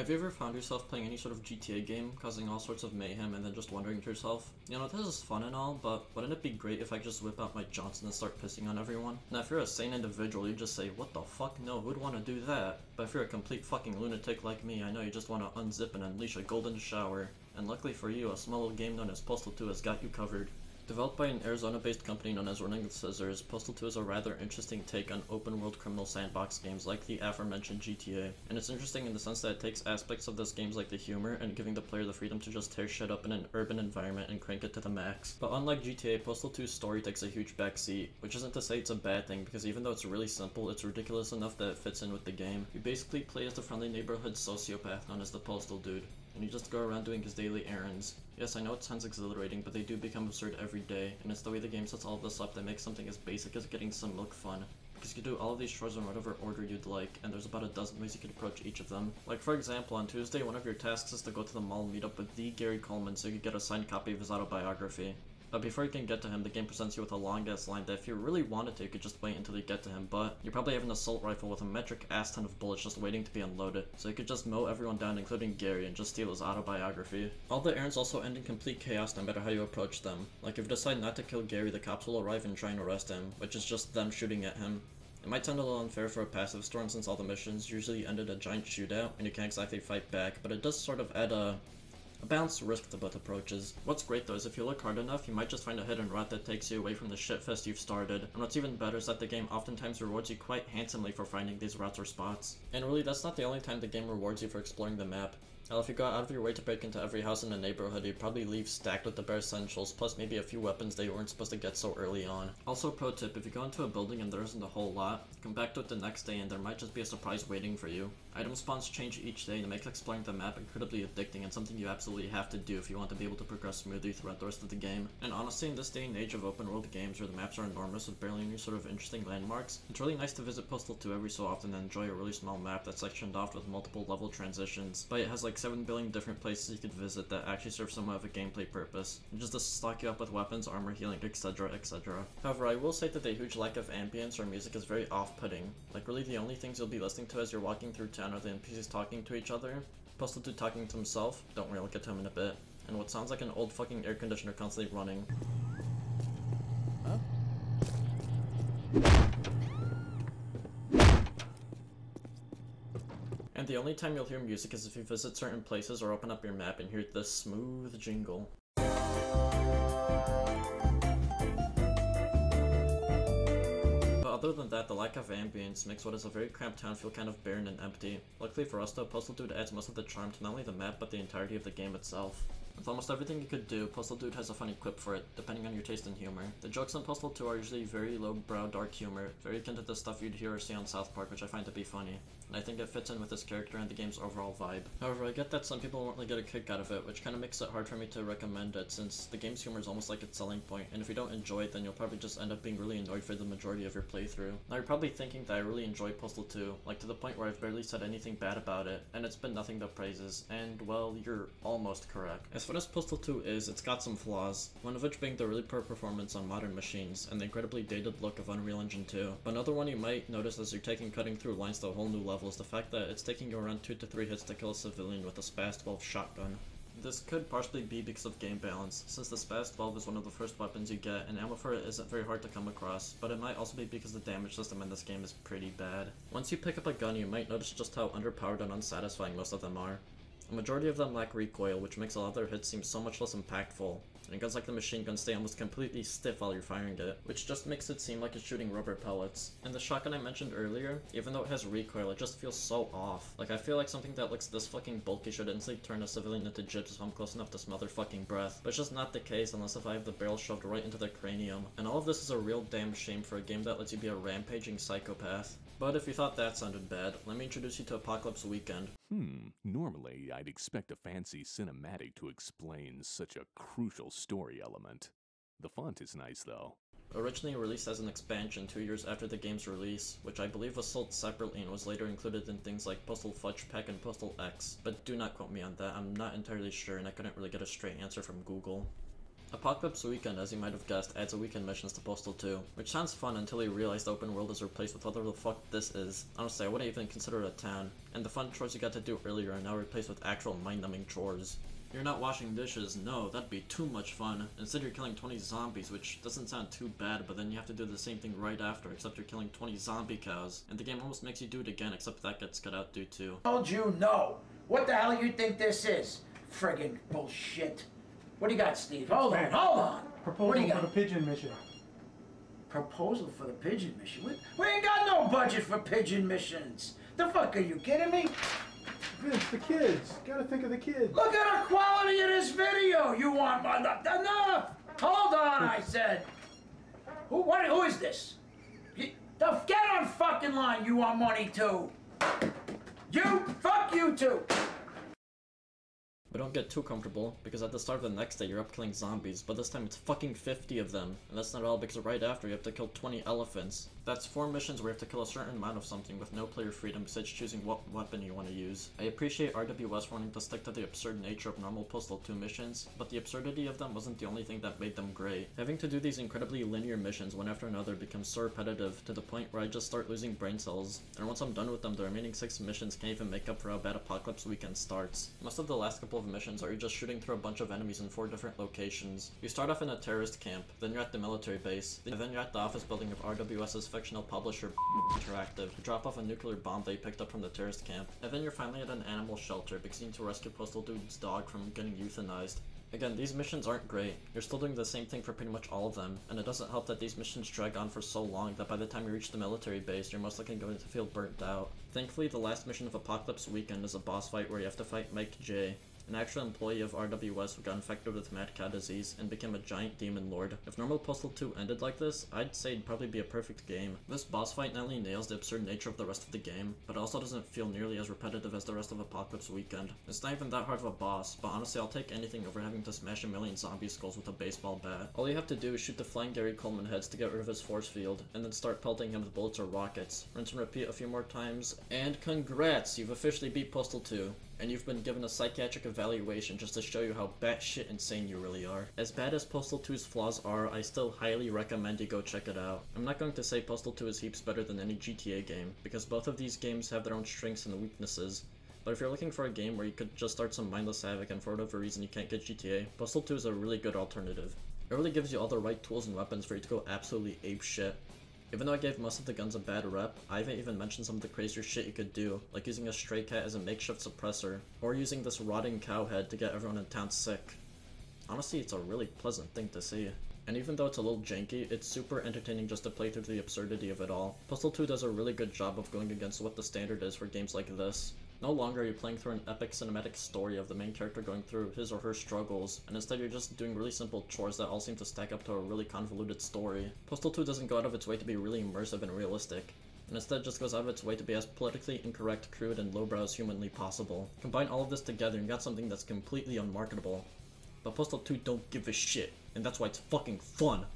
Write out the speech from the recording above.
Have you ever found yourself playing any sort of GTA game, causing all sorts of mayhem, and then just wondering to yourself, you know, this is fun and all, but wouldn't it be great if I could just whip out my Johnson and start pissing on everyone? Now, if you're a sane individual, you just say, what the fuck, no, who'd want to do that? But if you're a complete fucking lunatic like me, I know you just want to unzip and unleash a golden shower. And luckily for you, a small little game known as Postal 2 has got you covered. Developed by an Arizona-based company known as Running Scissors, Postal 2 is a rather interesting take on open-world criminal sandbox games like the aforementioned GTA. And it's interesting in the sense that it takes aspects of those games like the humor and giving the player the freedom to just tear shit up in an urban environment and crank it to the max. But unlike GTA, Postal 2's story takes a huge backseat, which isn't to say it's a bad thing because even though it's really simple, it's ridiculous enough that it fits in with the game. You basically play as the friendly neighborhood sociopath known as the Postal Dude and you just go around doing his daily errands. Yes, I know it sounds exhilarating, but they do become absurd every day, and it's the way the game sets all of this up that makes something as basic as getting some milk fun. Because you can do all of these chores in whatever order you'd like, and there's about a dozen ways you can approach each of them. Like for example, on Tuesday, one of your tasks is to go to the mall and meet up with the Gary Coleman so you can get a signed copy of his autobiography. But before you can get to him, the game presents you with a long ass line that if you really wanted to, you could just wait until you get to him, but you probably have an assault rifle with a metric ass ton of bullets just waiting to be unloaded, so you could just mow everyone down including Gary and just steal his autobiography. All the errands also end in complete chaos no matter how you approach them. Like if you decide not to kill Gary, the cops will arrive and try and arrest him, which is just them shooting at him. It might sound a little unfair for a passive storm since all the missions usually ended a giant shootout and you can't exactly fight back, but it does sort of add a a balanced risk to both approaches. What's great though is if you look hard enough, you might just find a hidden route that takes you away from the shitfest you've started. And what's even better is that the game oftentimes rewards you quite handsomely for finding these routes or spots. And really, that's not the only time the game rewards you for exploring the map. Well, if you go out of your way to break into every house in the neighborhood, you'd probably leave stacked with the bare essentials, plus maybe a few weapons that you weren't supposed to get so early on. Also, pro tip, if you go into a building and there isn't a whole lot, come back to it the next day and there might just be a surprise waiting for you. Item spawns change each day and it makes exploring the map incredibly addicting and something you absolutely have to do if you want to be able to progress smoothly throughout the rest of the game. And honestly, in this day and age of open world games where the maps are enormous with barely any sort of interesting landmarks, it's really nice to visit Postal 2 every so often and enjoy a really small map that's sectioned off with multiple level transitions. But it has like 7 billion different places you could visit that actually serve somewhat of a gameplay purpose, just to stock you up with weapons, armor, healing, etc, etc. However, I will say that the huge lack of ambience or music is very off-putting. Like really the only things you'll be listening to as you're walking through town are the NPCs talking to each other, Postal 2 talking to himself, don't worry, I'll get to him in a bit, and what sounds like an old fucking air conditioner constantly running. Huh? Only time you'll hear music is if you visit certain places or open up your map and hear this smooth jingle. But other than that, the lack of ambience makes what is a very cramped town feel kind of barren and empty. Luckily for us though, Postal Dude adds most of the charm to not only the map, but the entirety of the game itself. With almost everything you could do, Postal Dude has a funny quip for it, depending on your taste in humor. The jokes in Postal 2 are usually very low-brow dark humor, very akin to the stuff you'd hear or see on South Park, which I find to be funny. And I think it fits in with his character and the game's overall vibe. However, I get that some people won't really get a kick out of it, which kinda makes it hard for me to recommend it, since the game's humor is almost like its selling point, and if you don't enjoy it, then you'll probably just end up being really annoyed for the majority of your playthrough. Now you're probably thinking that I really enjoy Postal 2, like to the point where I've barely said anything bad about it, and it's been nothing but praises, and well, you're almost correct. As Postal 2 is, it's got some flaws, one of which being the really poor performance on modern machines, and the incredibly dated look of Unreal Engine 2. But another one you might notice as you're taking cutting through lines to a whole new level is the fact that it's taking you around 2 to 3 hits to kill a civilian with a SPAS 12 shotgun. This could partially be because of game balance, since the SPAS 12 is one of the first weapons you get, and ammo for it isn't very hard to come across, but it might also be because the damage system in this game is pretty bad. Once you pick up a gun, you might notice just how underpowered and unsatisfying most of them are. A majority of them lack recoil, which makes a lot of their hits seem so much less impactful, and guns like the machine gun stay almost completely stiff while you're firing it, which just makes it seem like it's shooting rubber pellets. And the shotgun I mentioned earlier, even though it has recoil, it just feels so off. Like I feel like something that looks this fucking bulky should instantly turn a civilian into gibs if I'm close enough to smell their fucking breath, but it's just not the case unless if I have the barrel shoved right into their cranium. And all of this is a real damn shame for a game that lets you be a rampaging psychopath. But if you thought that sounded bad, let me introduce you to Apocalypse Weekend. Hmm, normally I'd expect a fancy cinematic to explain such a crucial story element. The font is nice though. Originally released as an expansion two years after the game's release, which I believe was sold separately and was later included in things like Postal Fudge Pack and Postal X, but do not quote me on that, I'm not entirely sure and I couldn't really get a straight answer from Google. Apocalypse Weekend, as you might have guessed, adds a weekend missions to Postal 2, which sounds fun until you realize the open world is replaced with whatever the fuck this is. Honestly, I wouldn't even consider it a town, and the fun chores you got to do earlier are now replaced with actual mind-numbing chores. You're not washing dishes, no, that'd be too much fun. Instead you're killing 20 zombies, which doesn't sound too bad, but then you have to do the same thing right after, except you're killing 20 zombie cows. And the game almost makes you do it again, except that gets cut out due to. Told you no. What the hell you think this is? Friggin' bullshit. What do you got, Steve? Hold on, hold on. what do Proposal you for got? the pigeon mission. Proposal for the pigeon mission? We, we ain't got no budget for pigeon missions. The fuck are you kidding me? Vince, the kids. Gotta think of the kids. Look at the quality of this video. You want my enough? Hold on, I said. Who? What? Who is this? You, the, get on fucking line. You want money too? You? Fuck you too. But don't get too comfortable, because at the start of the next day you're up killing zombies, but this time it's fucking 50 of them. And that's not all, because right after you have to kill 20 elephants. That's 4 missions where you have to kill a certain amount of something with no player freedom besides choosing what weapon you want to use. I appreciate RWS wanting to stick to the absurd nature of normal Postal 2 missions, but the absurdity of them wasn't the only thing that made them great. Having to do these incredibly linear missions one after another becomes so repetitive to the point where I just start losing brain cells, and once I'm done with them the remaining 6 missions can't even make up for how bad Apocalypse Weekend starts. Most of the last couple of missions are you just shooting through a bunch of enemies in 4 different locations. You start off in a terrorist camp, then you're at the military base, then you're at the office building of RWS's fictional publisher Interactive to drop off a nuclear bomb they picked up from the terrorist camp, and then you're finally at an animal shelter because you need to rescue Postal Dude's dog from getting euthanized. Again, these missions aren't great. You're still doing the same thing for pretty much all of them, and it doesn't help that these missions drag on for so long that by the time you reach the military base, you're most likely going to feel burnt out. Thankfully, the last mission of Apocalypse Weekend is a boss fight where you have to fight Mike J, an actual employee of RWS who got infected with mad cow disease and became a giant demon lord. If normal Postal 2 ended like this, I'd say it'd probably be a perfect game. This boss fight not only nails the absurd nature of the rest of the game, but also doesn't feel nearly as repetitive as the rest of Apocalypse Weekend. It's not even that hard of a boss, but honestly I'll take anything over having to smash a million zombie skulls with a baseball bat. All you have to do is shoot the flying Gary Coleman heads to get rid of his force field, and then start pelting him with bullets or rockets. Rinse and repeat a few more times, and congrats! You've officially beat Postal 2 and you've been given a psychiatric evaluation just to show you how batshit insane you really are. As bad as Postal 2's flaws are, I still highly recommend you go check it out. I'm not going to say Postal 2 is heaps better than any GTA game, because both of these games have their own strengths and weaknesses. But if you're looking for a game where you could just start some mindless havoc and for whatever reason you can't get GTA, Postal 2 is a really good alternative. It really gives you all the right tools and weapons for you to go absolutely ape shit. Even though I gave most of the guns a bad rep, I haven't even mentioned some of the crazier shit you could do, like using a stray cat as a makeshift suppressor, or using this rotting cow head to get everyone in town sick. Honestly, it's a really pleasant thing to see. And even though it's a little janky, it's super entertaining just to play through the absurdity of it all. Postal 2 does a really good job of going against what the standard is for games like this. No longer are you playing through an epic cinematic story of the main character going through his or her struggles, and instead you're just doing really simple chores that all seem to stack up to a really convoluted story. Postal 2 doesn't go out of its way to be really immersive and realistic, and instead just goes out of its way to be as politically incorrect, crude, and lowbrow as humanly possible. Combine all of this together and you got something that's completely unmarketable. But Postal 2 don't give a shit, and that's why it's fucking fun.